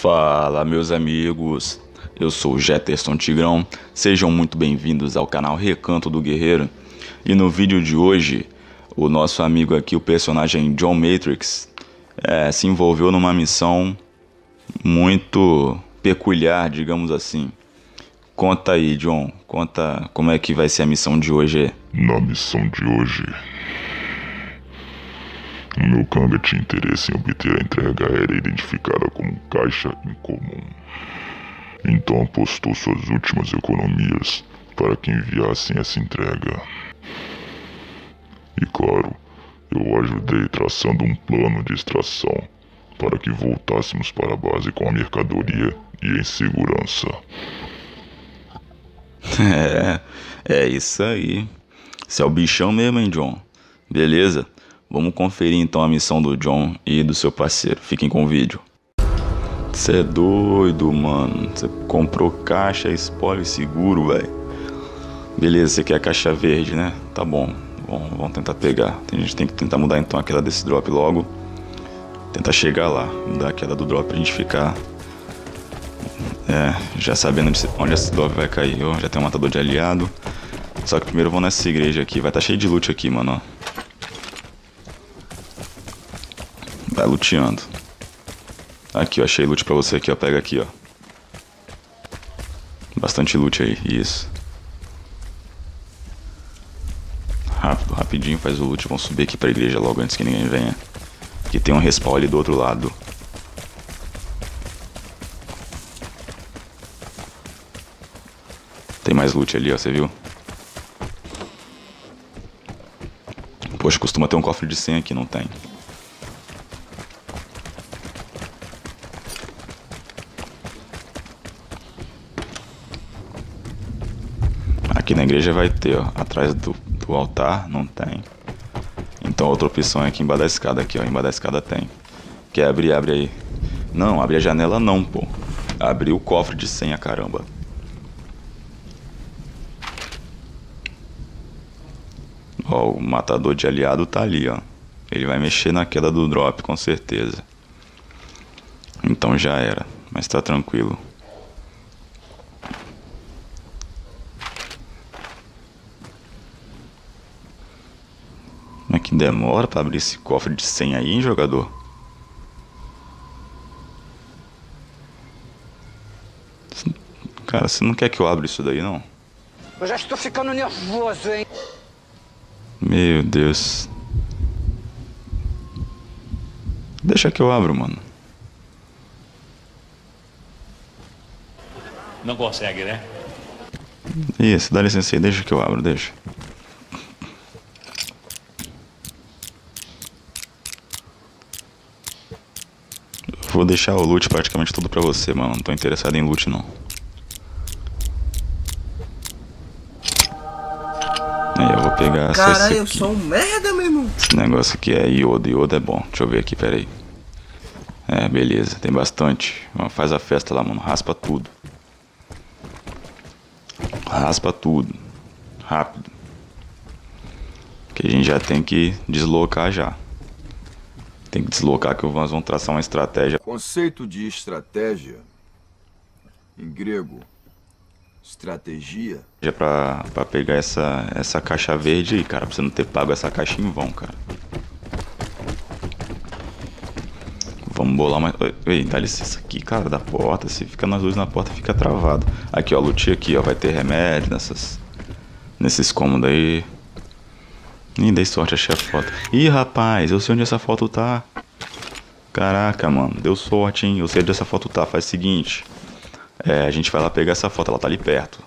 Fala, meus amigos. Eu sou o Jetterson Tigrão. Sejam muito bem-vindos ao canal Recanto do Guerreiro. E no vídeo de hoje, o nosso amigo aqui, o personagem John Matrix, é, se envolveu numa missão muito peculiar, digamos assim. Conta aí, John. Conta como é que vai ser a missão de hoje. Na missão de hoje, meu Kanga tinha interesse em obter a entrega aérea identificada como caixa incomum. Então apostou suas últimas economias para que enviassem essa entrega. E claro, eu ajudei traçando um plano de extração para que voltássemos para a base com a mercadoria e em segurança. É, é isso aí. Você é o bichão mesmo, hein, John? Beleza? Vamos conferir então a missão do John e do seu parceiro. Fiquem com o vídeo. Você é doido, mano. Você comprou caixa, spoiler seguro, velho. Beleza, você quer a caixa verde, né? Tá bom. Bom, vamos tentar pegar. A gente tem que tentar mudar então aquela desse drop logo. Tentar chegar lá, mudar aquela do drop pra gente ficar. É, já sabendo onde esse drop vai cair. Eu já tenho um matador de aliado. Só que primeiro vamos nessa igreja aqui. Vai estar tá cheio de loot aqui, mano. Vai luteando. Aqui, ó. Achei loot pra você aqui, ó. Pega aqui, ó. Bastante loot aí. Isso. Rápido, rapidinho faz o loot. Vamos subir aqui pra igreja logo antes que ninguém venha. Aqui tem um respawn ali do outro lado. Tem mais loot ali, ó. Você viu? Poxa, costuma ter um cofre de 100 aqui, não tem. Aqui na igreja vai ter, ó. Atrás do, do altar não tem. Então outra opção é aqui embaixo da escada aqui, ó. Embaixo da escada tem. Quer abrir, abre aí. Não, abre a janela não, pô. Abrir o cofre de senha, caramba. Ó, o matador de aliado tá ali, ó. Ele vai mexer na queda do drop, com certeza. Então já era, mas tá tranquilo. Que demora para abrir esse cofre de 100 aí, hein, jogador? Cara, você não quer que eu abra isso daí, não? Eu já estou ficando nervoso, hein? Meu Deus. Deixa que eu abro, mano. Não consegue, né? Isso, dá licença aí, deixa que eu abro, deixa. Vou deixar o loot praticamente tudo pra você, mano. Não tô interessado em loot, não. Aí, eu vou pegar essa Caralho, eu sou um merda, meu irmão. Esse negócio aqui é iodo. Iodo é bom. Deixa eu ver aqui, peraí. É, beleza. Tem bastante. Faz a festa lá, mano. Raspa tudo. Raspa tudo. Rápido. Que a gente já tem que deslocar já. Tem que deslocar que nós vamos traçar uma estratégia. Conceito de estratégia, em grego, estratégia. Já pra, pra pegar essa, essa caixa verde aí, cara. Pra você não ter pago essa caixa em vão, cara. Vamos bolar mais. Ei, dá licença aqui, cara, da porta. Se fica nas luzes na porta, fica travado. Aqui, ó, lute aqui, ó. Vai ter remédio nessas. Nesses cômodos aí. Nem dei sorte, achei a foto. Ih, rapaz, eu sei onde essa foto tá. Caraca, mano, deu sorte, hein? Eu sei onde essa foto tá. Faz o seguinte: é, a gente vai lá pegar essa foto, ela tá ali perto.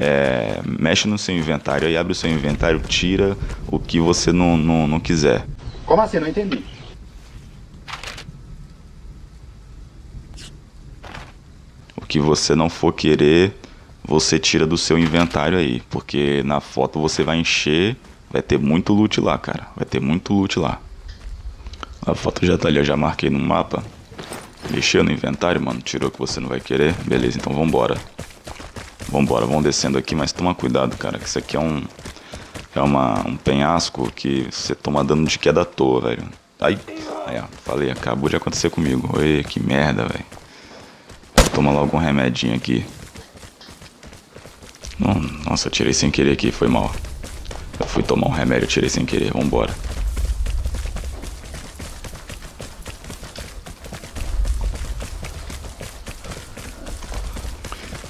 É, mexe no seu inventário aí, abre o seu inventário, tira o que você não, não, não quiser. Como assim? Não entendi. O que você não for querer, você tira do seu inventário aí. Porque na foto você vai encher Vai ter muito loot lá, cara. Vai ter muito loot lá. A foto já tá ali, eu já marquei no mapa. Mexeu no inventário, mano. Tirou que você não vai querer. Beleza, então vambora. Vambora, vamos descendo aqui, mas toma cuidado, cara. Que isso aqui é um. É uma, um penhasco que você toma dano de queda à toa, velho. Aí, aí ó, falei, acabou de acontecer comigo. Oi, que merda, velho. Toma logo um remedinho aqui. Nossa, tirei sem querer aqui, foi mal. Eu fui tomar um remédio, tirei sem querer, vambora.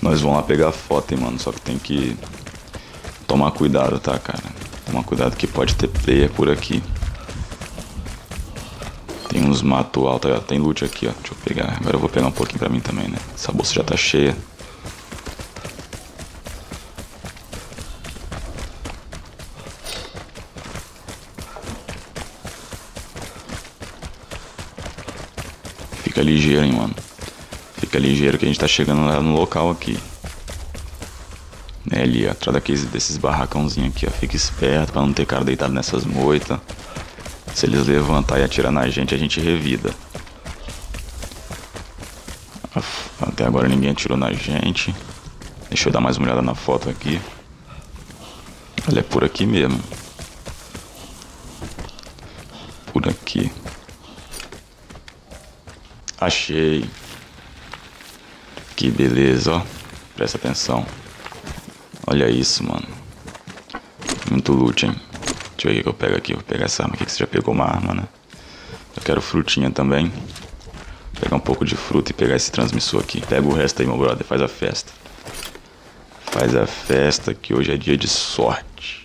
Nós vamos lá pegar foto, hein, mano. Só que tem que tomar cuidado, tá, cara? Tomar cuidado que pode ter player por aqui. Tem uns mato alto ó. Tem loot aqui, ó. Deixa eu pegar. Agora eu vou pegar um pouquinho pra mim também, né? Essa bolsa já tá cheia. Fica ligeiro, hein, mano. Fica ligeiro que a gente tá chegando lá no local aqui. É ali, ó, atrás daqueles, desses barracãozinhos aqui, ó. Fica esperto pra não ter cara deitado nessas moitas. Se eles levantar e atirar na gente, a gente revida. Até agora ninguém atirou na gente. Deixa eu dar mais uma olhada na foto aqui. Ela é por aqui mesmo. Por aqui. Achei. Que beleza, ó. Presta atenção. Olha isso, mano. Muito loot, hein. Deixa eu ver o que eu pego aqui. Vou pegar essa arma aqui que você já pegou uma arma, né? Eu quero frutinha também. Vou pegar um pouco de fruta e pegar esse transmissor aqui. Pega o resto aí, meu brother. Faz a festa. Faz a festa que hoje é dia de sorte.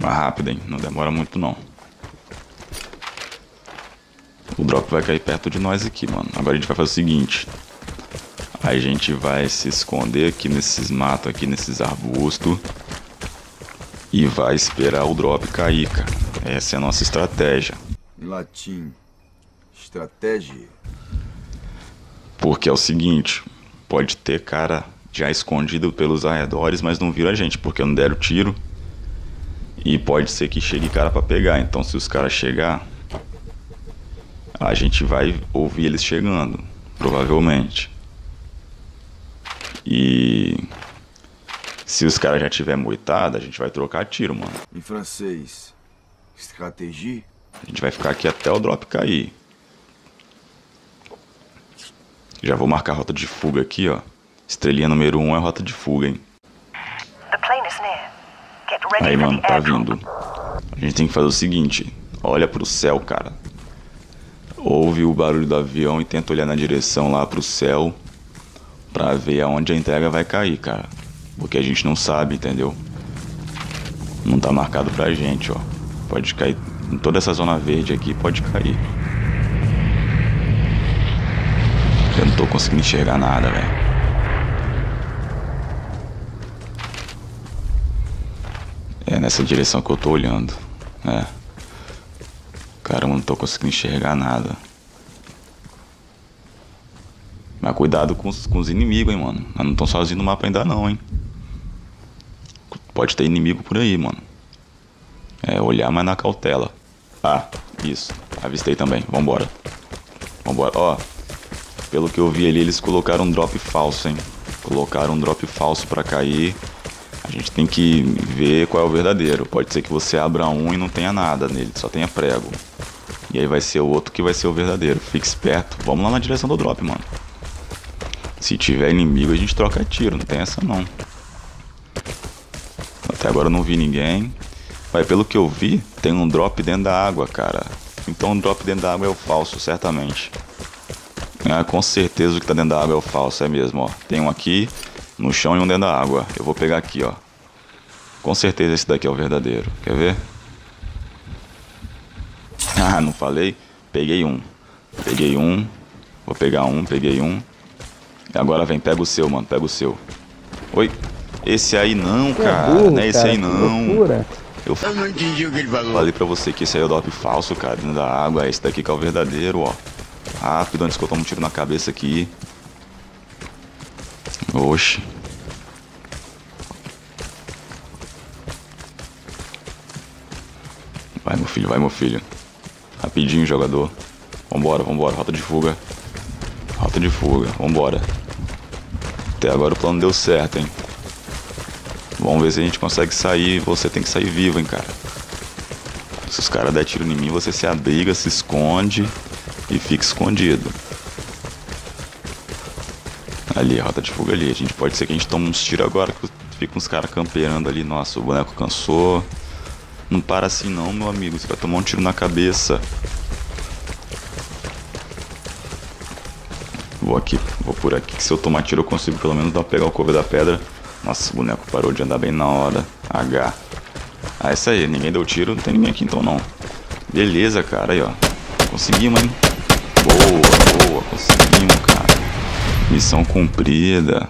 Mais rápido, hein? Não demora muito, não. O drop vai cair perto de nós aqui, mano. Agora a gente vai fazer o seguinte. A gente vai se esconder aqui nesses matos, aqui nesses arbustos. E vai esperar o drop cair, cara. Essa é a nossa estratégia. Em latim, estratégia. Porque é o seguinte, pode ter cara já escondido pelos arredores, mas não vira a gente, porque não deram tiro. E pode ser que chegue cara para pegar. Então se os caras chegar, a gente vai ouvir eles chegando, provavelmente. E se os caras já tiver moitada, a gente vai trocar tiro, mano. Em francês, estratégia. A gente vai ficar aqui até o drop cair. Já vou marcar a rota de fuga aqui, ó. Estrelinha número 1 um é a rota de fuga, hein. Aí, mano, tá vindo. A gente tem que fazer o seguinte. Olha pro céu, cara ouve o barulho do avião e tenta olhar na direção lá pro céu para ver aonde a entrega vai cair, cara. Porque a gente não sabe, entendeu? Não tá marcado pra gente, ó. Pode cair em toda essa zona verde aqui, pode cair. Eu não tô conseguindo enxergar nada, velho. É nessa direção que eu tô olhando. É. Cara, eu não tô conseguindo enxergar nada. Mas cuidado com os, com os inimigos, hein, mano. Nós não estão sozinhos no mapa ainda não, hein. Pode ter inimigo por aí, mano. É, olhar mais na cautela. Ah, isso. Avistei também. Vambora. Vambora. Ó, pelo que eu vi ali, eles colocaram um drop falso, hein. Colocaram um drop falso pra cair. A gente tem que ver qual é o verdadeiro. Pode ser que você abra um e não tenha nada nele, só tenha prego. E aí vai ser o outro que vai ser o verdadeiro. Fique esperto. Vamos lá na direção do drop, mano. Se tiver inimigo, a gente troca tiro. Não tem essa, não. Até agora eu não vi ninguém. Mas pelo que eu vi, tem um drop dentro da água, cara. Então o drop dentro da água é o falso, certamente. Ah, com certeza o que tá dentro da água é o falso, é mesmo, ó. Tem um aqui no chão e um dentro da água. Eu vou pegar aqui, ó. Com certeza esse daqui é o verdadeiro. Quer ver? Ah, não falei? Peguei um. Peguei um. Vou pegar um, peguei um. E agora vem, pega o seu, mano, pega o seu. Oi. Esse aí não, cara. É burro, não é esse cara, aí não. Eu, eu não entendi o que ele falou. Falei pra você que esse aí é o drop falso, cara, dentro da água. Esse daqui que é o verdadeiro, ó. Rápido, antes que eu tome um tiro na cabeça aqui. Oxi. Vai, meu filho, vai, meu filho. Rapidinho, jogador. Vambora, vambora. Rota de fuga. Rota de fuga. Vambora. Até agora o plano deu certo, hein. Vamos ver se a gente consegue sair. Você tem que sair vivo, hein, cara. Se os caras der tiro em mim, você se abriga, se esconde E fica escondido. Ali, rota de fuga ali. A gente pode ser que a gente tome uns tiros agora, que fica uns caras camperando ali. Nossa, o boneco cansou. Não para assim não, meu amigo. Você vai tomar um tiro na cabeça. Vou aqui, vou por aqui, que se eu tomar tiro eu consigo pelo menos dar pegar o cover da pedra. Nossa, o boneco parou de andar bem na hora. H. Ah, é isso aí, ninguém deu tiro, não tem ninguém aqui então não. Beleza, cara, aí ó. Conseguimos, hein? Boa, boa, conseguimos, cara. Missão cumprida.